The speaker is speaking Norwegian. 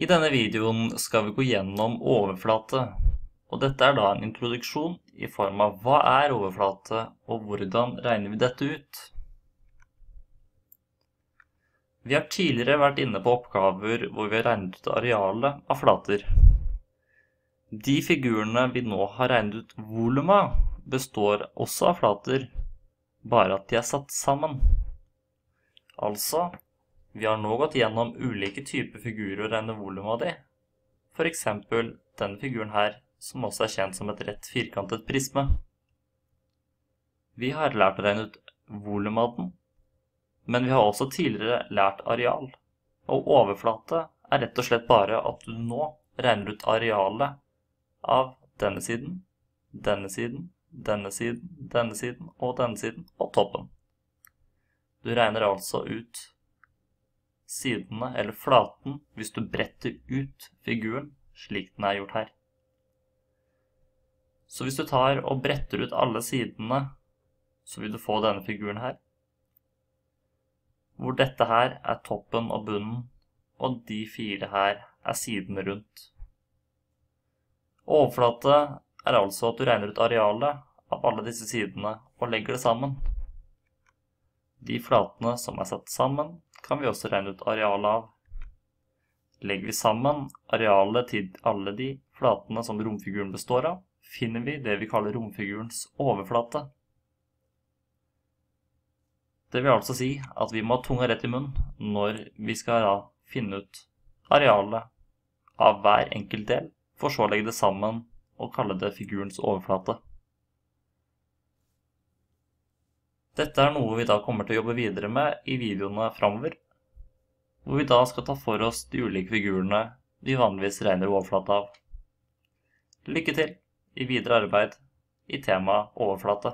I denne videoen skal vi gå gjennom overflate, og dette er da en introduksjon i form av hva er overflate, og hvordan regner vi dette ut. Vi har tidligere vært inne på oppgaver hvor vi har regnet ut arealet av flater. De figurene vi nå har regnet ut volumet består også av flater, bare at de er satt sammen. Altså, vi har nå gått gjennom ulike typer figurer og regnet volumet av de. For eksempel denne figuren her, som også er kjent som et rett firkantet prisme. Vi har lært å regne ut volumet av den, men vi har også tidligere lært areal. Og overflate er rett og slett bare at du nå regner ut arealet av denne siden, denne siden, denne siden, denne siden og denne siden og toppen. Du regner altså ut sidene, eller flaten, hvis du bretter ut figuren slik den er gjort her. Så hvis du tar og bretter ut alle sidene, så vil du få denne figuren her. Hvor dette her er toppen og bunnen, og de fire her er sidene rundt. Overflate er altså at du regner ut arealet av alle disse sidene og legger det sammen. De flatene som er satt sammen, kan vi også regne ut arealet av. Legger vi sammen arealet til alle de flatene som romfiguren består av, finner vi det vi kaller romfigurens overflate. Det vil altså si at vi må ha tunga rett i munnen når vi skal da finne ut arealet av hver enkelt del, for så å legge det sammen og kalle det figurens overflate. Dette er noe vi da kommer til å jobbe videre med i videoene framover, hvor vi da skal ta for oss de ulike figurene vi vanligvis regner overflate av. Lykke til i videre arbeid i temaet overflate.